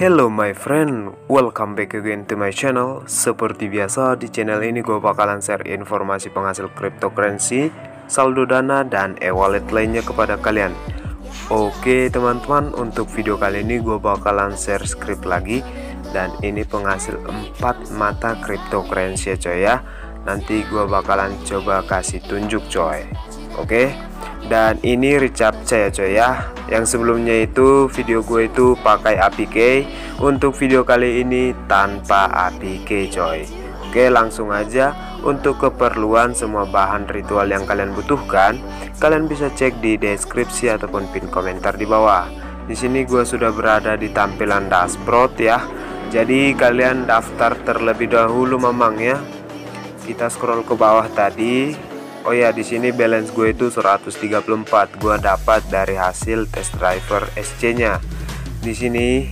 Hello my friend, welcome back again to my channel. Seperti biasa di channel ini gue bakalan share informasi penghasil cryptocurrency Saldo dana dan e-wallet lainnya kepada kalian. Oke teman-teman untuk video kali ini gue bakalan share script lagi. Dan ini penghasil 4 mata cryptocurrency ya coy ya. Nanti gue bakalan coba kasih tunjuk coy. Oke dan ini recaptcha ya coy ya yang sebelumnya itu video gue itu pakai APK untuk video kali ini tanpa APK coy. Oke langsung aja. Untuk keperluan semua bahan ritual yang kalian butuhkan kalian bisa cek di deskripsi ataupun pin komentar di bawah. Di sini gue sudah berada di tampilan dashboard ya. Jadi kalian daftar terlebih dahulu memang ya. Kita scroll ke bawah tadi Oh ya, di sini balance gue itu 134 gue dapat dari hasil test driver SC-nya. Di sini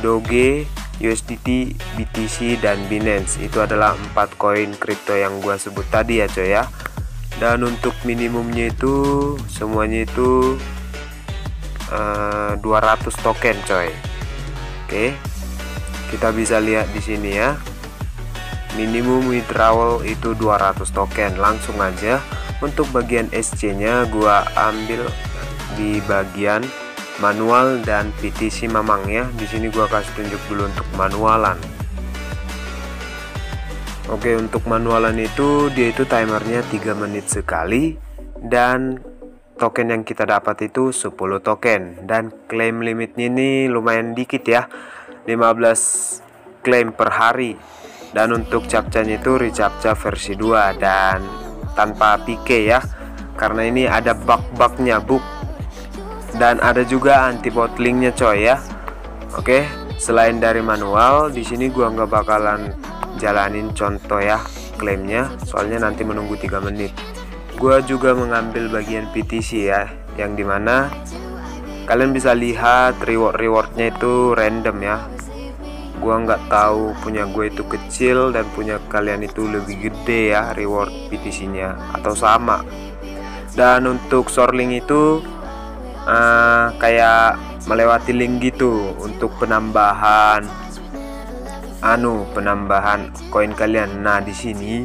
Doge, USDT, BTC dan Binance itu adalah empat koin kripto yang gue sebut tadi ya coy ya. Dan untuk minimumnya itu semuanya itu uh, eh, 200 token coy. Oke. Kita bisa lihat di sini ya minimum withdrawal itu 200 token. Langsung aja untuk bagian SC nya gua ambil di bagian manual dan PTC mamang ya. Di sini gua kasih tunjuk dulu untuk manualan. Oke untuk manualan itu dia itu timernya 3 menit sekali. Dan token yang kita dapat itu 10 token. Dan claim limitnya ini lumayan dikit ya. 15 claim per hari dan untuk capcanya itu recaptcha versi 2 dan tanpa PK ya karena ini ada bug-bugnya bug dan ada juga anti bottlingnya coy ya. Oke selain dari manual di sini gua nggak bakalan jalanin contoh ya klaimnya. Soalnya nanti menunggu 3 menit. Gua juga mengambil bagian PTC ya yang di mana kalian bisa lihat reward-rewardnya itu random ya gue nggak tahu punya gue itu kecil dan punya kalian itu lebih gede ya reward PTC-nya atau sama. Dan untuk sorling itu uh, kayak melewati link gitu untuk penambahan anu penambahan koin kalian. Nah di sini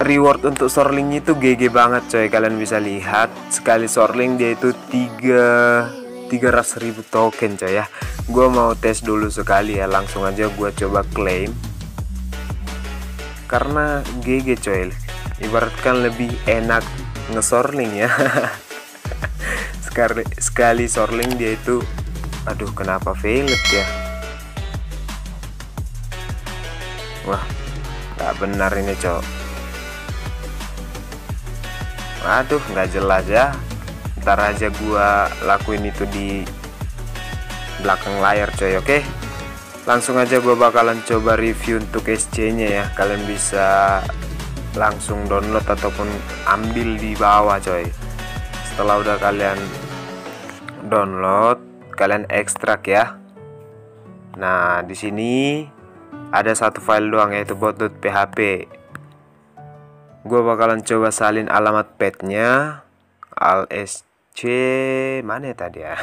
reward untuk sorling itu GG banget coy. Kalian bisa lihat sekali sorling dia itu 3 300.000 token coy ya. Gue mau tes dulu sekali ya langsung aja gue coba claim karena GG coy ibaratkan lebih enak ngesorling ya. Sekali, sekali sorling dia itu aduh kenapa failed ya? Wah nggak benar ini cok aduh nggak jelas ya ntar aja gua lakuin itu di belakang layar coy oke? Okay? langsung aja gua bakalan coba review untuk SC nya ya. Kalian bisa langsung download ataupun ambil di bawah coy. Setelah udah kalian download kalian ekstrak ya. Nah di sini ada satu file doang yaitu bot.php gue bakalan coba salin alamat petnya al C mana tadi ya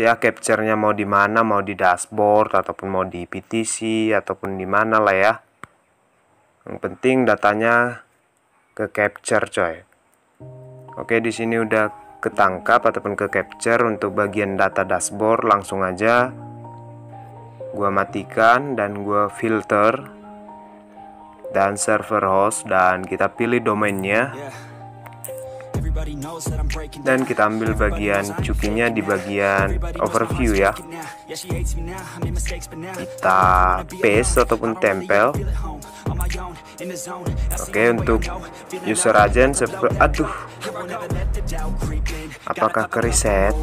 ya capture-nya mau di mana mau di dashboard ataupun mau di PTC ataupun di mana lah ya. Yang penting datanya ke capture coy. Oke di sini udah ketangkap ataupun ke capture untuk bagian data dashboard langsung aja gua matikan dan gua filter dan server host dan kita pilih domainnya dan kita ambil bagian cukinya di bagian overview ya. kita paste ataupun tempel. oke untuk user agent aduh. apakah ke reset?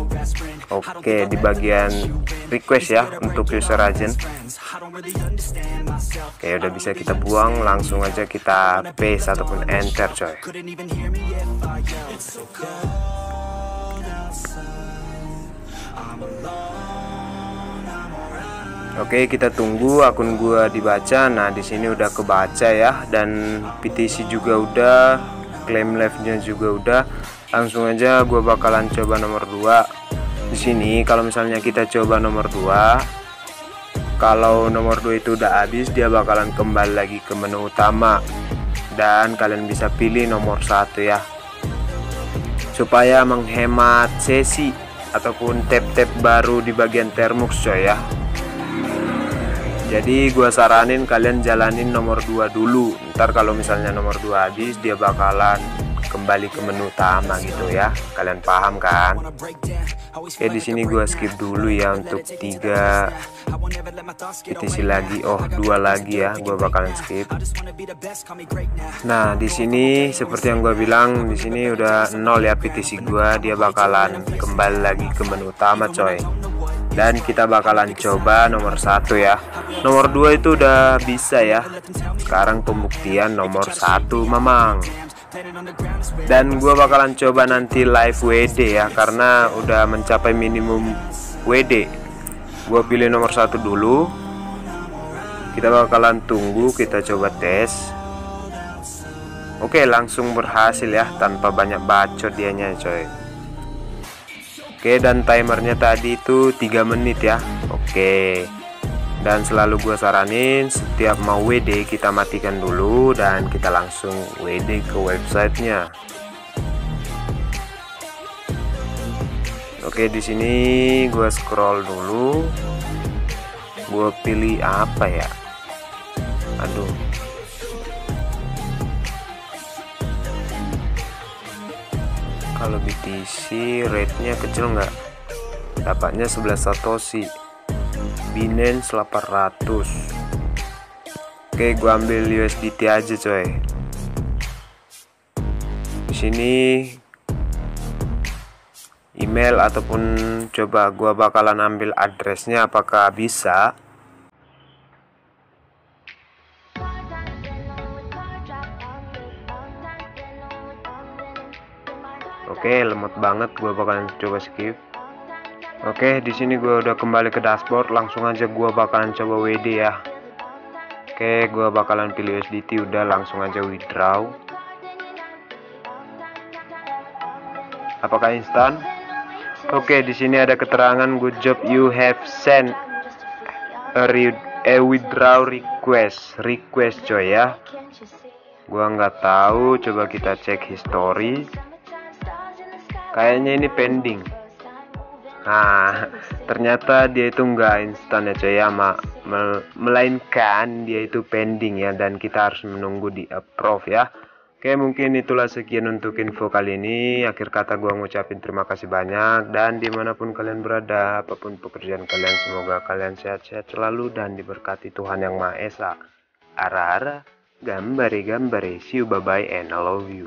oke di bagian request ya untuk user agent oke udah bisa kita buang langsung aja kita paste ataupun enter coy Oke, kita tunggu akun gua dibaca. Nah, di sini udah kebaca ya dan PTC juga udah, claim live-nya juga udah. Langsung aja gua bakalan coba nomor 2. Di sini kalau misalnya kita coba nomor 2, kalau nomor 2 itu udah habis, dia bakalan kembali lagi ke menu utama. Dan kalian bisa pilih nomor satu ya. Supaya menghemat sesi ataupun tab-tab baru di bagian termux coy ya jadi gua saranin kalian jalanin nomor 2 dulu ntar kalau misalnya nomor 2 habis dia bakalan kembali ke menu utama gitu ya. Kalian paham kan? Oke di sini gua skip dulu ya untuk tiga. PTC lagi. Oh dua lagi ya gua bakalan skip. Nah di sini seperti yang gua bilang di sini udah nol ya PTC gua. Dia bakalan kembali lagi ke menu utama coy. Dan kita bakalan coba nomor satu ya. Nomor dua itu udah bisa ya. Sekarang pembuktian nomor satu mamang dan gua bakalan coba nanti live WD ya karena udah mencapai minimum WD gua pilih nomor satu dulu. Kita bakalan tunggu kita coba tes. Oke langsung berhasil ya tanpa banyak bacot dianya coy. Oke dan timernya tadi itu 3 menit ya. Oke dan selalu gue saranin setiap mau WD kita matikan dulu dan kita langsung WD ke websitenya. Oke di sini gue scroll dulu. Gue pilih apa ya? Aduh. Kalau BTC rate-nya kecil nggak? Dapatnya 11 satoshi Binance 800 oke gua ambil USDT aja coy di sini email ataupun coba gua bakalan ambil addressnya apakah bisa Oke, lemot banget. Gue bakalan coba skip. Oke, di sini gue udah kembali ke dashboard. Langsung aja gue bakalan coba WD ya. Oke, gue bakalan pilih USDT. Udah langsung aja withdraw. Apakah instan? Oke, di sini ada keterangan good job you have sent a, a withdraw request. Request coy ya. Gua nggak tahu. Coba kita cek history kayaknya ini pending nah ternyata dia itu enggak instan ya coy ya ma. Melainkan dia itu pending ya dan kita harus menunggu di approve ya. Oke mungkin itulah sekian untuk info kali ini. Akhir kata gua ngucapin terima kasih banyak Dan di mana pun kalian berada Apa pun pekerjaan kalian Semoga kalian sehat-sehat selalu Dan diberkati Tuhan Yang Maha Esa. Ara-ara Gambare gambare See you bye bye and I love you